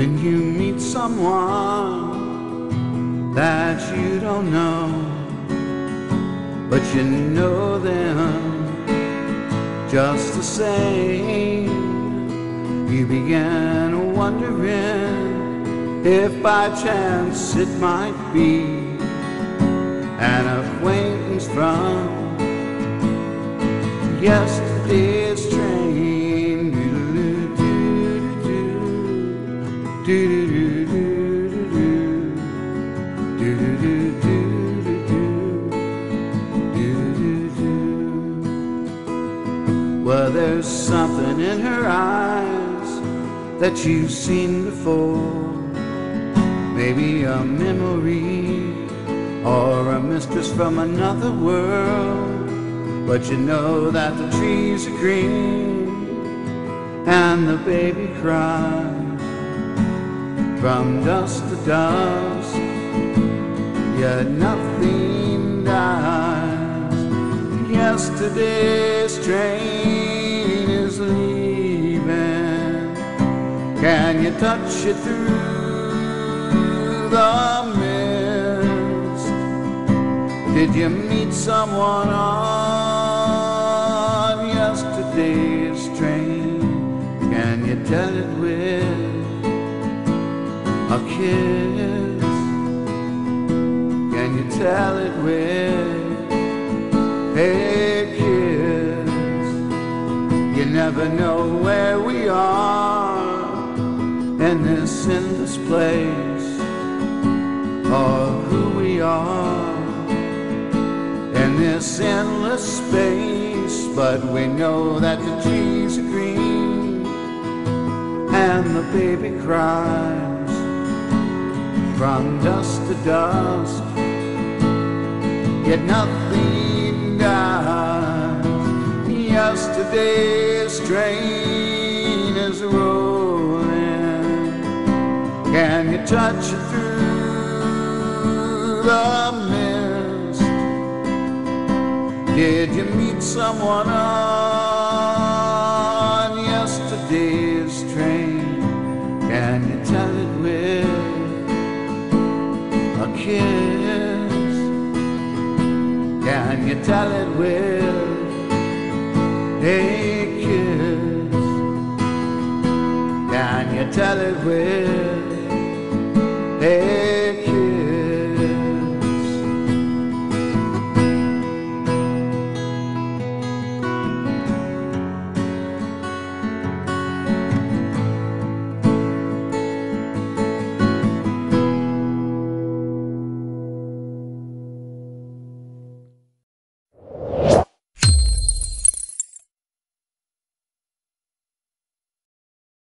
you meet someone that you don't know, but you know them just the same. You began wondering if by chance it might be an acquaintance from yesterday's Well, there's something in her eyes that you've seen before. Maybe a memory or a mistress from another world. But you know that the trees are green and the baby cries from dusk to dusk. Yet nothing. Yesterday's train is leaving. Can you touch it through the mist? Did you meet someone on yesterday's train? Can you tell it with a kiss? Can you tell it with a never know where we are in this endless place or who we are in this endless space. But we know that the trees are green and the baby cries from dusk to dusk. Yet nothing dies. Yesterday's train is rolling. Can you touch it through the mist? Did you meet someone on yesterday's train? Can you tell it with a kiss? Can you tell it with a kiss? Can you tell it with